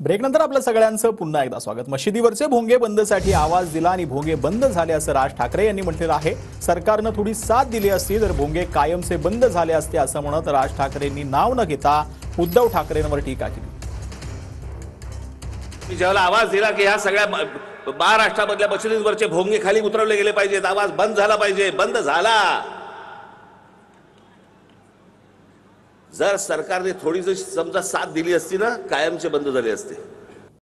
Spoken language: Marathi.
ब्रेकनंतर आपलं सगळ्यांचं पुन्हा एकदा स्वागत. मशिदीवरचे भोंगे बंदसाठी आवाज दिला आणि भोंगे बंद झाले असं राज ठाकरे यांनी म्हटलेलं आहे. सरकारनं थोडी साथ दिली असती तर भोंगे कायमचे बंद झाले असते असं म्हणत राज ठाकरेंनी नाव न घेता उद्धव ठाकरेंवर टीका केली. ज्यावेळेला आवाज दिला की ह्या सगळ्या महाराष्ट्रामधल्या मशिदींवरचे भोंगे खाली उतरवले गेले पाहिजेत आवाज बंद झाला पाहिजे बंद झाला. जर सरकारने थोडी जर समजा साथ दिली असती ना कायमचे बंद झाले असते.